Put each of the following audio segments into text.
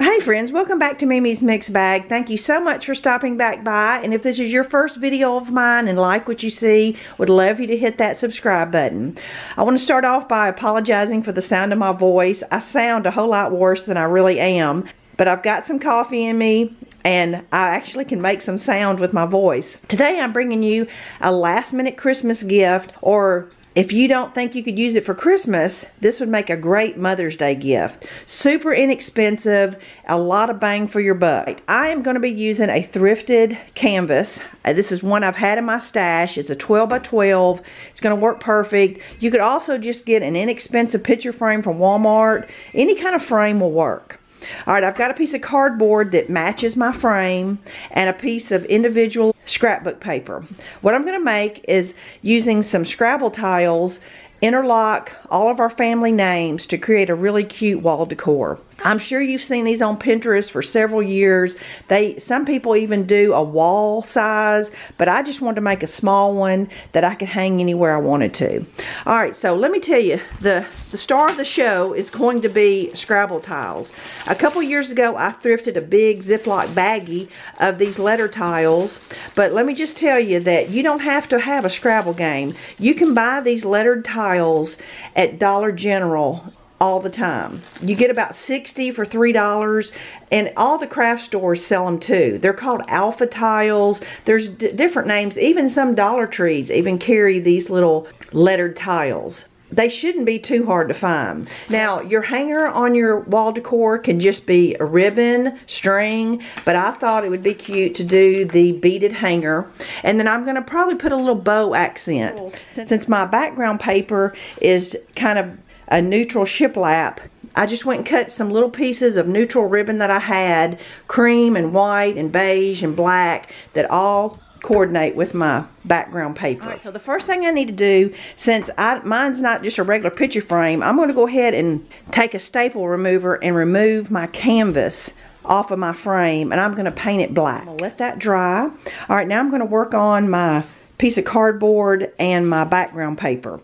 Hey friends, welcome back to Mimi's Mixed Bag. Thank you so much for stopping back by. And if this is your first video of mine and like what you see, would love you to hit that subscribe button. I want to start off by apologizing for the sound of my voice. I sound a whole lot worse than I really am, but I've got some coffee in me and I actually can make some sound with my voice. Today I'm bringing you a last minute Christmas gift or if you don't think you could use it for Christmas, this would make a great Mother's Day gift. Super inexpensive, a lot of bang for your buck. I am going to be using a thrifted canvas. Uh, this is one I've had in my stash. It's a 12 by 12. It's going to work perfect. You could also just get an inexpensive picture frame from Walmart. Any kind of frame will work. All right, I've got a piece of cardboard that matches my frame and a piece of individual scrapbook paper. What I'm going to make is using some Scrabble tiles interlock all of our family names to create a really cute wall decor. I'm sure you've seen these on Pinterest for several years. They some people even do a wall size, but I just wanted to make a small one that I could hang anywhere I wanted to. All right, so let me tell you, the, the star of the show is going to be Scrabble tiles. A couple years ago, I thrifted a big Ziploc baggie of these letter tiles, but let me just tell you that you don't have to have a Scrabble game. You can buy these lettered tiles at Dollar General all the time. You get about 60 for $3 and all the craft stores sell them too. They're called alpha tiles. There's different names. Even some Dollar Trees even carry these little lettered tiles. They shouldn't be too hard to find. Now, your hanger on your wall decor can just be a ribbon, string, but I thought it would be cute to do the beaded hanger. And then I'm going to probably put a little bow accent. Since my background paper is kind of a neutral shiplap. I just went and cut some little pieces of neutral ribbon that I had, cream and white and beige and black, that all coordinate with my background paper. So the first thing I need to do, since I, mine's not just a regular picture frame, I'm going to go ahead and take a staple remover and remove my canvas off of my frame, and I'm going to paint it black. Let that dry. All right, now I'm going to work on my piece of cardboard and my background paper.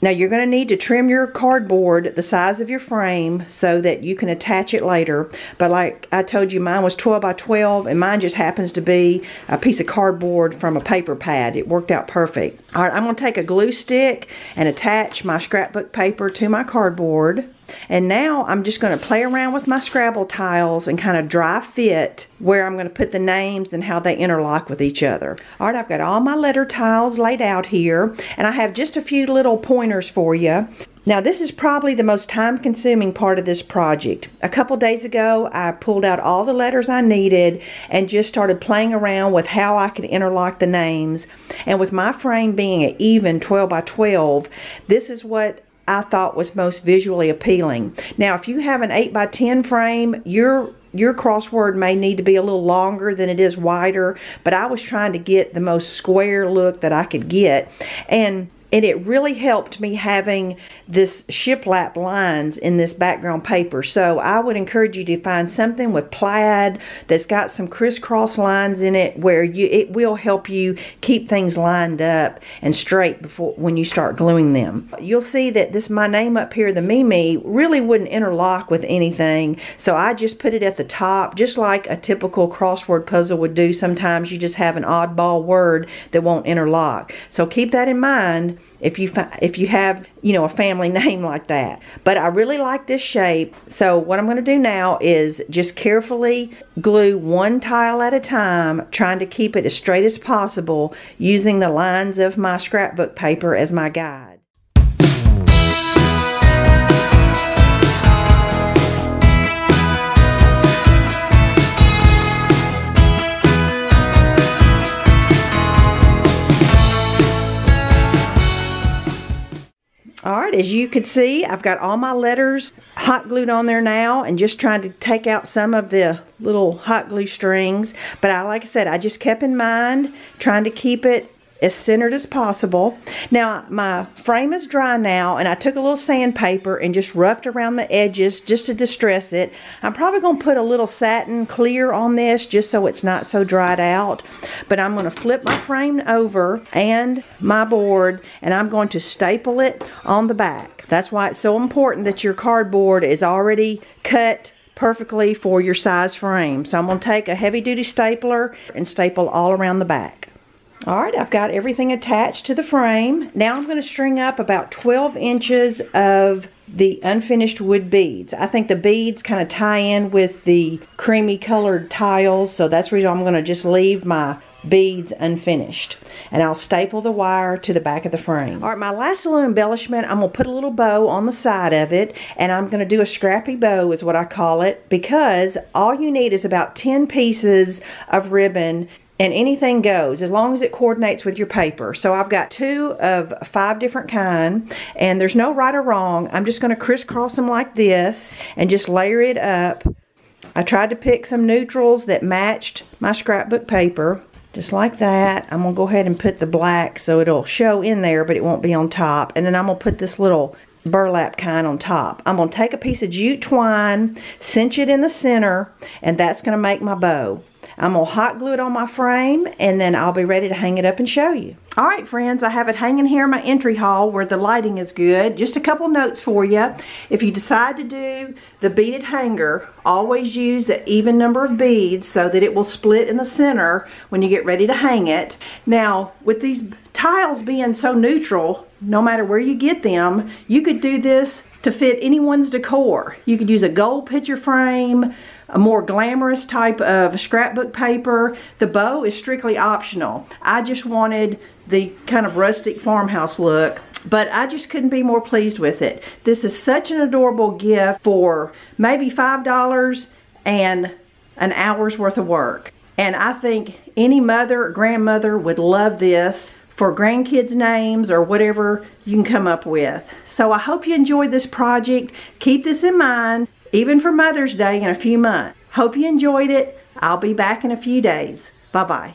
Now you're going to need to trim your cardboard the size of your frame so that you can attach it later. But like I told you, mine was 12 by 12 and mine just happens to be a piece of cardboard from a paper pad. It worked out perfect. All right, I'm going to take a glue stick and attach my scrapbook paper to my cardboard. And now I'm just going to play around with my Scrabble tiles and kind of dry fit where I'm going to put the names and how they interlock with each other. All right, I've got all my letter tiles laid out here and I have just a few little pointers for you. Now this is probably the most time consuming part of this project. A couple days ago I pulled out all the letters I needed and just started playing around with how I could interlock the names. And with my frame being an even 12 by 12, this is what I thought was most visually appealing. Now, if you have an 8 by 10 frame, your your crossword may need to be a little longer than it is wider, but I was trying to get the most square look that I could get. And and it really helped me having this shiplap lines in this background paper. So I would encourage you to find something with plaid that's got some crisscross lines in it where you it will help you keep things lined up and straight before when you start gluing them. You'll see that this my name up here, the Mimi, really wouldn't interlock with anything. So I just put it at the top, just like a typical crossword puzzle would do. Sometimes you just have an oddball word that won't interlock. So keep that in mind if you if you have you know a family name like that. But I really like this shape. So what I'm going to do now is just carefully glue one tile at a time trying to keep it as straight as possible using the lines of my scrapbook paper as my guide as you can see, I've got all my letters hot glued on there now and just trying to take out some of the little hot glue strings. But I, like I said, I just kept in mind trying to keep it as centered as possible. Now my frame is dry now and I took a little sandpaper and just roughed around the edges just to distress it. I'm probably going to put a little satin clear on this just so it's not so dried out. But I'm going to flip my frame over and my board and I'm going to staple it on the back. That's why it's so important that your cardboard is already cut perfectly for your size frame. So I'm going to take a heavy duty stapler and staple all around the back. All right, I've got everything attached to the frame. Now I'm going to string up about 12 inches of the unfinished wood beads. I think the beads kind of tie in with the creamy colored tiles, so that's the reason I'm going to just leave my beads unfinished. And I'll staple the wire to the back of the frame. All right, my last little embellishment, I'm going to put a little bow on the side of it, and I'm going to do a scrappy bow is what I call it, because all you need is about 10 pieces of ribbon and anything goes as long as it coordinates with your paper. So I've got two of five different kind and there's no right or wrong. I'm just going to crisscross them like this and just layer it up. I tried to pick some neutrals that matched my scrapbook paper just like that. I'm going to go ahead and put the black so it'll show in there but it won't be on top. And then I'm going to put this little burlap kind on top. I'm going to take a piece of jute twine, cinch it in the center, and that's going to make my bow. I'm going to hot glue it on my frame and then I'll be ready to hang it up and show you. All right, friends, I have it hanging here in my entry hall where the lighting is good. Just a couple notes for you. If you decide to do the beaded hanger, always use an even number of beads so that it will split in the center when you get ready to hang it. Now, with these tiles being so neutral, no matter where you get them, you could do this to fit anyone's decor. You could use a gold picture frame, a more glamorous type of scrapbook paper. The bow is strictly optional. I just wanted the kind of rustic farmhouse look but I just couldn't be more pleased with it. This is such an adorable gift for maybe $5 and an hour's worth of work. And I think any mother or grandmother would love this for grandkids names or whatever you can come up with. So I hope you enjoyed this project. Keep this in mind even for Mother's Day in a few months. Hope you enjoyed it. I'll be back in a few days. Bye-bye.